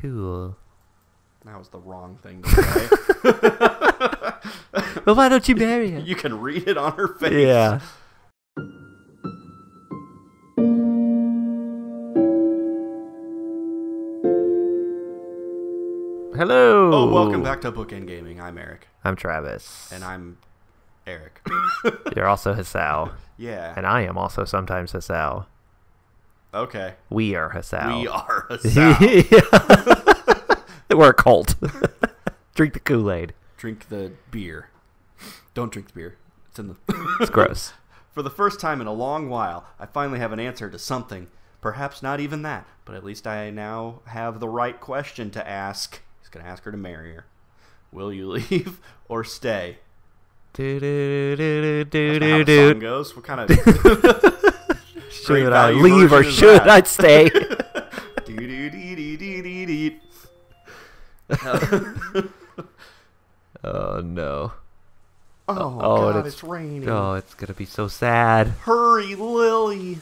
Cool. That was the wrong thing to say. Well, why don't you marry her? you can read it on her face. yeah. Hello. Oh, welcome back to Bookend Gaming. I'm Eric. I'm Travis. And I'm Eric. You're also Hisao. yeah. And I am also sometimes Hisao. Okay. We are Hisao. We are sow. We're a cult. Drink the Kool Aid. Drink the beer. Don't drink the beer. It's in the. It's gross. For the first time in a long while, I finally have an answer to something. Perhaps not even that, but at least I now have the right question to ask. He's going to ask her to marry her. Will you leave or stay? do do do do not do how the song goes. What kind of. Should I leave or should? I stay? Oh no. Oh, Oh, God, it's- it's raining. Oh, it's gonna be so sad. Hurry, Lilly.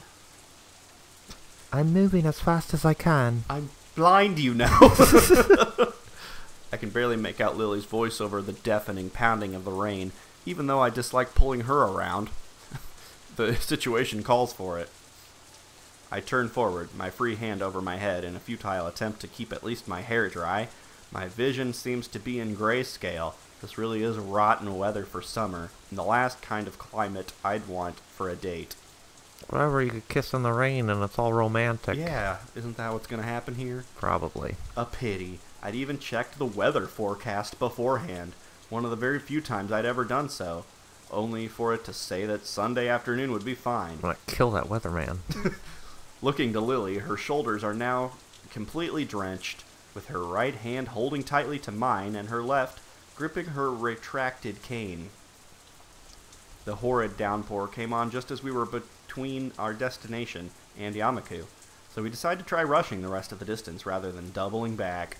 I'm moving as fast as I can. I'm blind you now. I can barely make out Lilly's voice over the deafening pounding of the rain, even though I dislike pulling her around. the situation calls for it. I turn forward, my free hand over my head in a futile attempt to keep at least my hair dry. My vision seems to be in grayscale. This really is rotten weather for summer, and the last kind of climate I'd want for a date. Whatever, you could kiss in the rain and it's all romantic. Yeah, isn't that what's gonna happen here? Probably. A pity. I'd even checked the weather forecast beforehand, one of the very few times I'd ever done so, only for it to say that Sunday afternoon would be fine. I'm gonna kill that weatherman. Looking to Lilly, her shoulders are now completely drenched, with her right hand holding tightly to mine and her left gripping her retracted cane. The horrid downpour came on just as we were between our destination and Yamaku, so we decided to try rushing the rest of the distance rather than doubling back.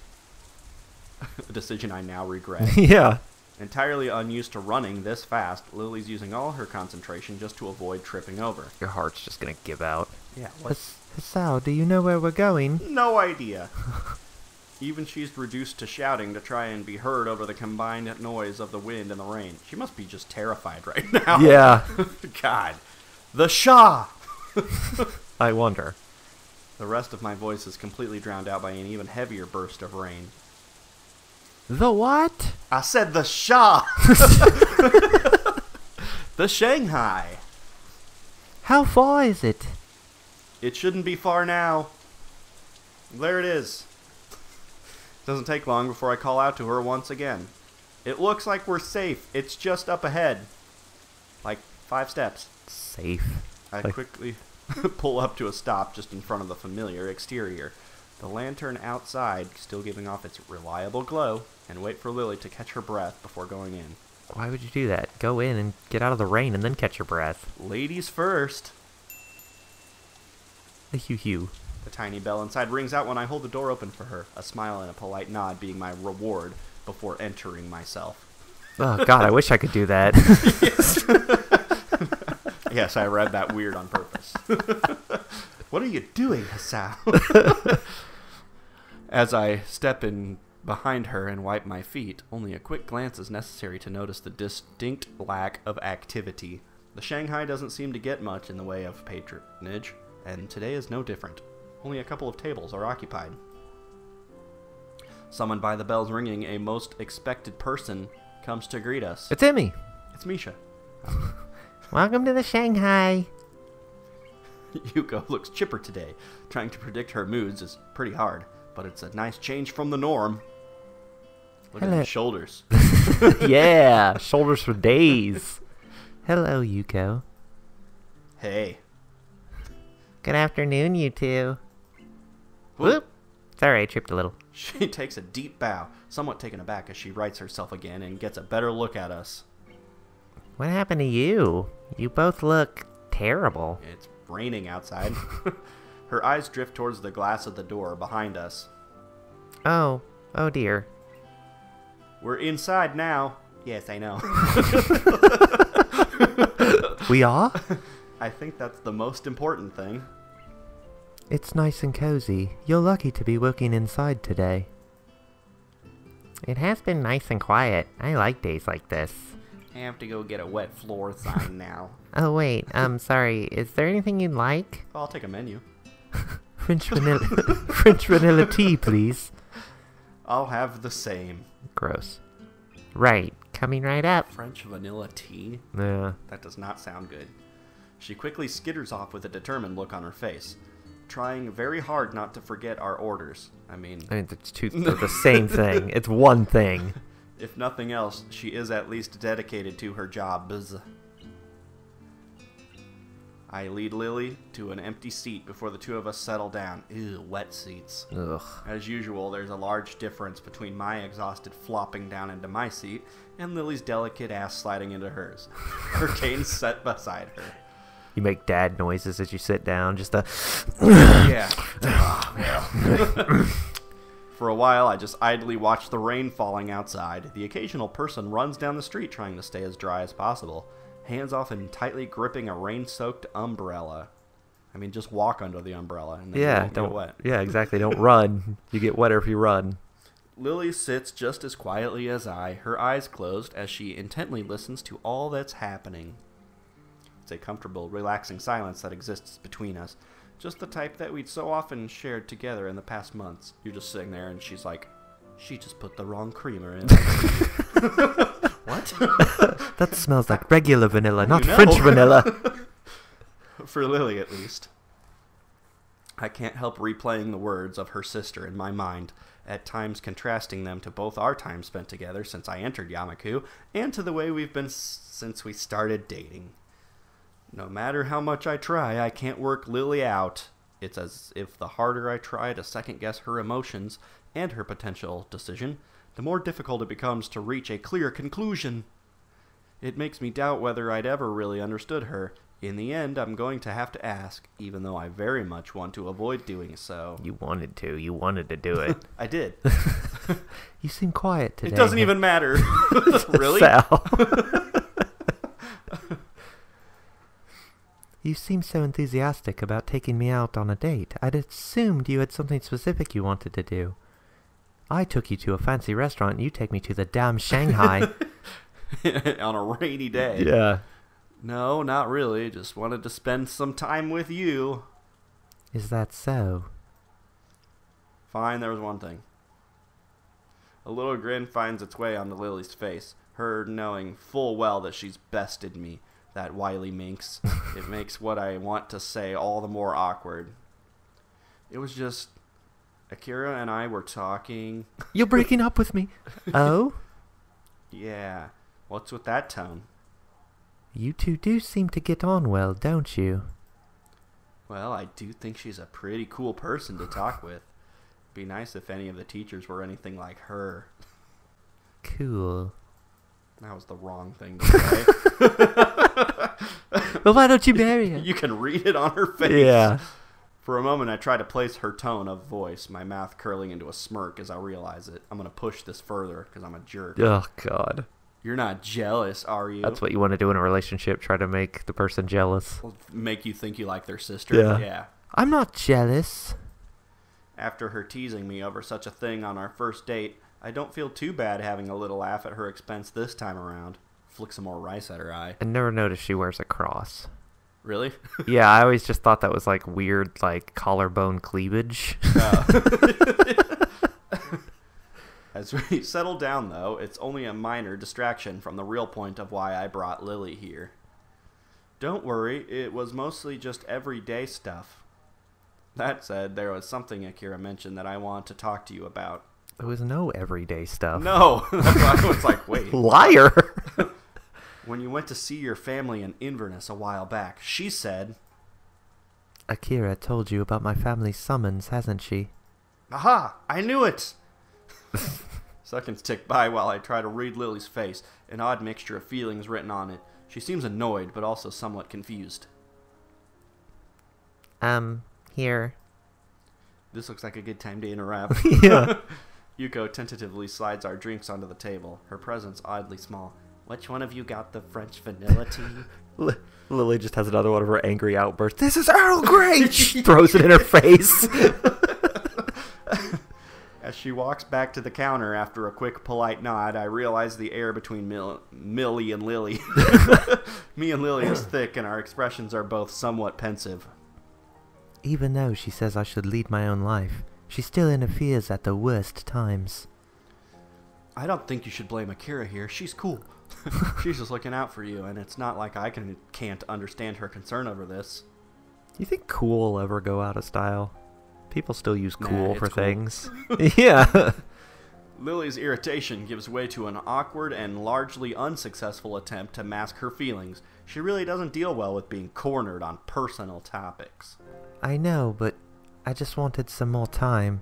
a decision I now regret. yeah. Entirely unused to running this fast, Lilly's using all her concentration just to avoid tripping over. Your heart's just gonna give out. Yeah, Has- Hisao, do you know where we're going? No idea. Even she's reduced to shouting to try and be heard over the combined noise of the wind and the rain. She must be just terrified right now. Yeah. God. The Shah! I wonder. The rest of my voice is completely drowned out by an even heavier burst of rain. The what? I said the Shah! the Shanghai! How far is it? It shouldn't be far now. There it is. It Doesn't take long before I call out to her once again. It looks like we're safe. It's just up ahead. Like five steps. Safe. I Like- quickly pull up to a stop just in front of the familiar exterior. The lantern outside still giving off its reliable glow, and wait for Lilly to catch her breath before going in. Why would you do that? Go in and get out of the rain and then catch your breath. Ladies first. The hue hue. The tiny bell inside rings out when I hold the door open for her, a smile and a polite nod being my reward before entering myself. Oh god, I wish I could do that. Yes, I read that weird on purpose. what are you doing, Hassan? As I step in behind her and wipe my feet, only a quick glance is necessary to notice the distinct lack of activity. The Shanghai doesn't seem to get much in the way of patronage, and today is no different. Only a couple of tables are occupied. Summoned by the bells ringing, a most expected person comes to greet us. it's Emi. It's Misha. Welcome to the Shanghai. Yuko looks chipper today. Trying to predict her moods is pretty hard, but it's a nice change from the norm. Look at Hello. his shoulders. yeah, shoulders for days. Hello, Yuko. hey. Good afternoon, you two. Whoop. Whoop. Sorry, I tripped a little. She takes a deep bow, somewhat taken aback as she rights herself again and gets a better look at us. What happened to you? You both look terrible. It's raining outside. her eyes drift towards the glass of the door behind us. Oh, oh dear. We're inside now. Yes, I know. We are? I think that's the most important thing. It's nice and cozy. You're lucky to be working inside today. It has been nice and quiet. I like days like this. I have to go get a wet floor sign now. Oh, wait. Um, sorry. Is there anything you'd like? I'll take a menu. French vanilla, French vanilla tea, please. I'll have the same. Gross. Right. Coming right up. French vanilla tea? Yeah. That does not sound good. She quickly skitters off with a determined look on her face, trying very hard not to forget our orders. I mean, I mean, it's two, they're the same thing. It's one thing. if nothing else, she is at least dedicated to her job. I lead Lilly to an empty seat before the two of us settle down. Ew, wet seats. Ugh. As usual, there's a large difference between my exhausted flopping down into my seat and Lilly's delicate ass sliding into hers. Her cane set beside her. You make dad noises as you sit down. Just a. Yeah. For a while, I just idly watch the rain falling outside. The occasional person runs down the street trying to stay as dry as possible, hands often tightly gripping a rain-soaked umbrella. I mean, just walk under the umbrella and then Yeah, get don't. wet. Yeah, exactly. Don't run. You get wetter if you run. Lilly sits just as quietly as I, her eyes closed as she intently listens to all that's happening. It's a comfortable, relaxing silence that exists between us, just the type that we'd so often shared together in the past months. You're just sitting there, and she's like, "She just put the wrong creamer in." what? That smells like regular vanilla, not know. French vanilla. For Lilly, at least. I can't help replaying the words of her sister in my mind, at times contrasting them to both our time spent together since I entered Yamaku and to the way we've been s- since we started dating. No matter how much I try, I can't work Lilly out. It's as if the harder I try to second guess her emotions and her potential decision, the more difficult it becomes to reach a clear conclusion. It makes me doubt whether I'd ever really understood her. In the end, I'm going to have to ask, even though I very much want to avoid doing so. You wanted to. You wanted to do it. I did. You seem quiet today. It doesn't even matter. really? Sal. You seem so enthusiastic about taking me out on a date. I'd assumed you had something specific you wanted to do. I took you to a fancy restaurant and you take me to the damn Shanghai. On a rainy day. yeah. No, not really. Just wanted to spend some time with you. Is that so? Fine, there was one thing. A little grin finds its way onto Lilly's face, her knowing full well that she's bested me, that wily minx. it makes what I want to say all the more awkward. It was just. Akira and I were talking. You're breaking up with me. Oh? Yeah. What's with that tone? You two do seem to get on well, don't you? Well, I do think she's a pretty cool person to talk with. Be nice if any of the teachers were anything like her. Cool. That was the wrong thing to say. Well, why don't you marry her? you can read it on her face. Yeah. For a moment, I try to place her tone of voice, my mouth curling into a smirk as I realize it. I'm going to push this further because I'm a jerk. Oh, God. You're not jealous, are you? That's what you want to do in a relationship, try to make the person jealous. Make you think you like their sister. Yeah. Yeah. I'm not jealous. After her teasing me over such a thing on our first date, I don't feel too bad having a little laugh at her expense this time around. Flick some more rice at her eye. I never noticed she wears a cross. Really? Yeah, I always just thought that was like weird, like collarbone cleavage. Oh. As we settle down, though, it's only a minor distraction from the real point of why I brought Lilly here. Don't worry, it was mostly just everyday stuff. That said, there was something Akira mentioned that I want to talk to you about. there was no everyday stuff. No! That's why I was like, wait. Liar! When you went to see your family in Inverness a while back, she said, Akira told you about my family's summons, hasn't she? Aha! I knew it! Seconds tick by while I try to read Lilly's face, an odd mixture of feelings written on it. She seems annoyed, but also somewhat confused. Um, here. This looks like a good time to interrupt. yeah. Yuko tentatively slides our drinks onto the table, her presence oddly small. Which one of you got the French vanilla tea? Li- Lilly just has another one of her angry outbursts. This is Earl Grey! She throws it in her face. As she walks back to the counter after a quick polite nod, I realize the air between Mill- Millie and Lilly. Me and Lilly is thick, and our expressions are both somewhat pensive. Even though she says I should lead my own life, she still interferes at the worst times. I don't think you should blame Akira here. She's cool. She's just looking out for you, and it's not like I can can't understand her concern over this. You think cool will ever go out of style? People still use cool it's for cool. things. yeah. Lilly's irritation gives way to an awkward and largely unsuccessful attempt to mask her feelings. She really doesn't deal well with being cornered on personal topics. I know, but I just wanted some more time.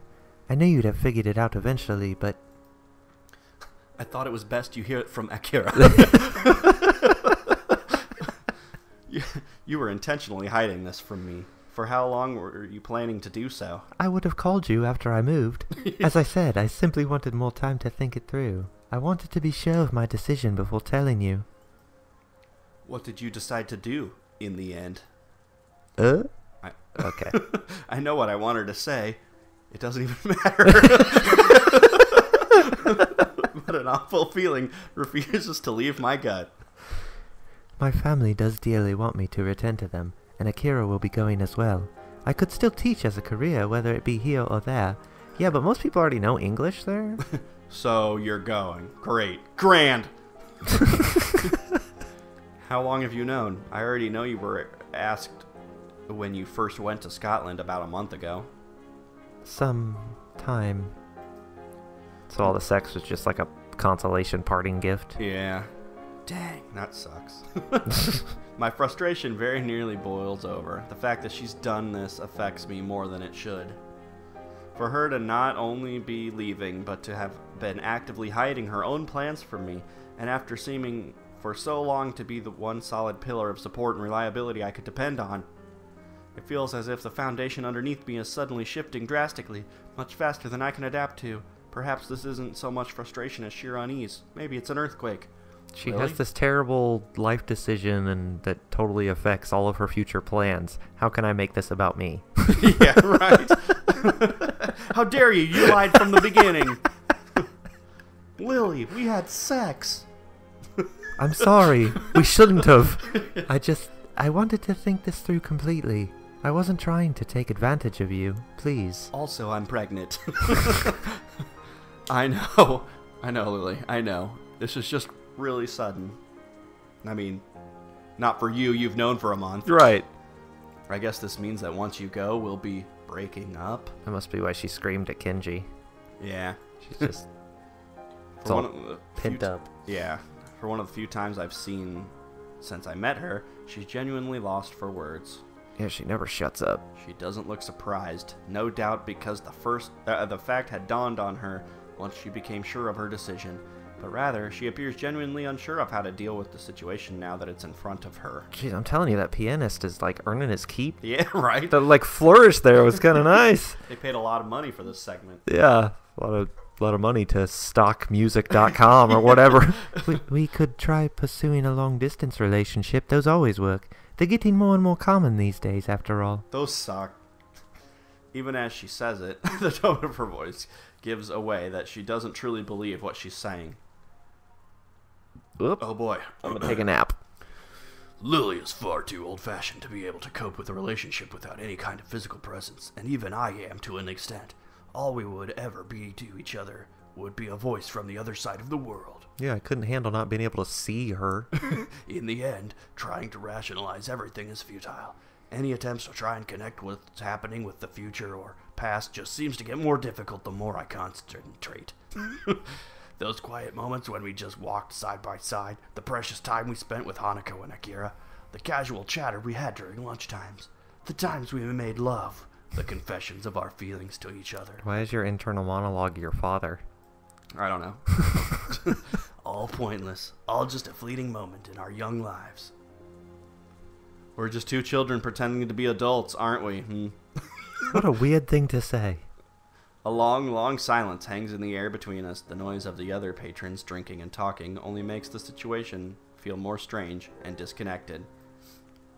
I knew you'd have figured it out eventually, but I thought it was best you hear it from Akira. you, you were intentionally hiding this from me. For how long were you planning to do so? I would have called you after I moved. As I said, I simply wanted more time to think it through. I wanted to be sure of my decision before telling you. What did you decide to do in the end? Uh? I, Okay. I know what I wanted to say. It doesn't even matter. An awful feeling refuses to leave my gut. My family does dearly want me to return to them, and Akira will be going as well. I could still teach as a career, whether it be here or there. Yeah, but most people already know English there. So you're going. Great. Grand. How long have you known? I already know you were asked when you first went to Scotland about a month ago. Some time. So all the sex was just like a consolation parting gift. Yeah. Dang, that sucks. My frustration very nearly boils over. The fact that she's done this affects me more than it should. For her to not only be leaving, but to have been actively hiding her own plans from me, and after seeming for so long to be the one solid pillar of support and reliability I could depend on. It feels as if the foundation underneath me is suddenly shifting drastically, much faster than I can adapt to. Perhaps this isn't so much frustration as sheer unease. Maybe it's an earthquake. She Really? has this terrible life decision and that totally affects all of her future plans. How can I make this about me? yeah, right. How dare you? You lied from the beginning. Lilly, we had sex. I'm sorry. we shouldn't have. I just I wanted to think this through completely. I wasn't trying to take advantage of you. Please. Also, I'm pregnant. I know. I know, Lilly. I know. This is just really sudden. I mean, not for you. You've known for a month. Right. I guess this means that once you go, we'll be breaking up. That must be why she screamed at Kenji. Yeah. She's just For all one of the pent up. Yeah, for one of the few times I've seen since I met her, she's genuinely lost for words. Yeah, she never shuts up. She doesn't look surprised, no doubt because the first uh, the fact had dawned on her once she became sure of her decision, but rather she appears genuinely unsure of how to deal with the situation now that it's in front of her. Jeez, I'm telling you, that pianist is like earning his keep. Yeah, right. The like flourish there was kind of nice. They paid a lot of money for this segment. Yeah, a lot of lot of money to stockmusic.com or whatever. we, we could try pursuing a long distance relationship. Those always work. They're getting more and more common these days, after all. Those suck. Even as she says it, the tone of her voice gives away that she doesn't truly believe what she's saying. Oop, Oh boy. I'm gonna take a nap. Lilly is far too old fashioned to be able to cope with a relationship without any kind of physical presence, and even I am to an extent. All we would ever be to each other would be a voice from the other side of the world. Yeah, I couldn't handle not being able to see her. In the end, trying to rationalize everything is futile. Any attempts to try and connect with what's happening with the future or past just seems to get more difficult the more I concentrate. Those quiet moments when we just walked side by side, the precious time we spent with Hanako and Akira, the casual chatter we had during lunchtimes, the times we made love, the confessions of our feelings to each other. Why is your internal monologue your father? I don't know. all pointless, all just a fleeting moment in our young lives. We're just two children pretending to be adults, aren't we? Hmm. What a weird thing to say. A long, long silence hangs in the air between us. The noise of the other patrons drinking and talking only makes the situation feel more strange and disconnected.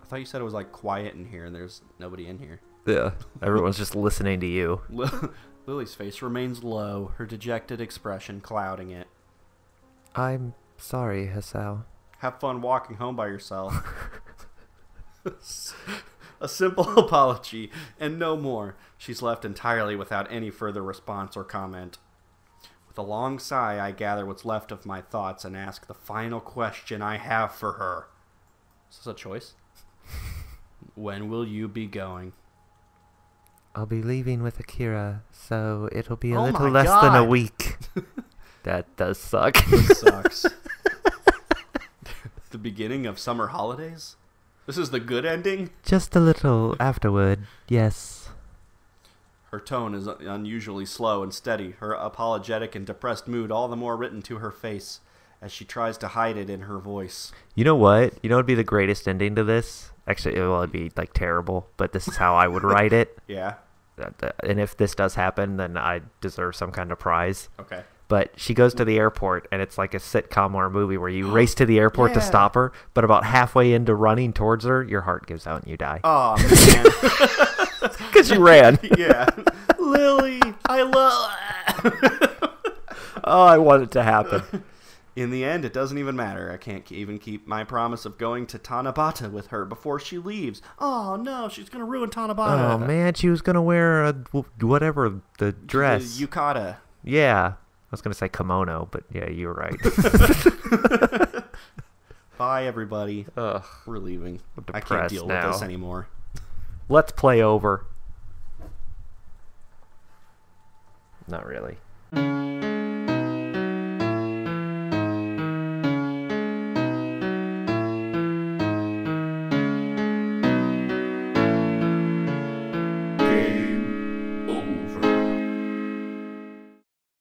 I thought you said it was like quiet in here and there's nobody in here. Yeah. Everyone's just listening to you. Lilly's face remains low, her dejected expression clouding it. I'm sorry, Hassel. Have fun walking home by yourself. A simple apology, and no more. She's left entirely without any further response or comment. With a long sigh, I gather what's left of my thoughts and ask the final question I have for her. Is this a choice? when will you be going? I'll be leaving with Akira, so it'll be a Oh little less than a week. that does suck. Sucks. the beginning of summer holidays? This is the good ending? Just a little afterward, yes. Her tone is unusually slow and steady, her apologetic and depressed mood all the more written to her face as she tries to hide it in her voice. You know what? You know what would be the greatest ending to this? Actually, well, it'd be like terrible, but this is how I would write it. Yeah? And if this does happen, then I deserve some kind of prize. Okay. But she goes to the airport, and it's like a sitcom or a movie where you race to the airport to stop her, but about halfway into running towards her, your heart gives out and you die. Oh, man. Because you ran. yeah. Lilly, I love. oh, I want it to happen. In the end, it doesn't even matter. I can't even keep my promise of going to Tanabata with her before she leaves. Oh no, she's gonna ruin Tanabata. Oh man, she was gonna wear a whatever the dress. The yukata. yeah, I was gonna say kimono, but yeah, you're right. Bye, everybody. Ugh. We're leaving. I can't deal now. with this anymore. Let's play over. Not really.